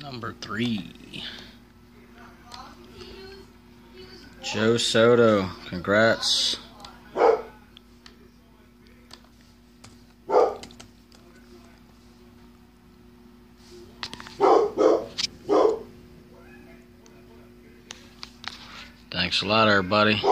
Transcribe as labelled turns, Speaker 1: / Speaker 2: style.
Speaker 1: Number three. Joe Soto, congrats. Thanks a lot, everybody.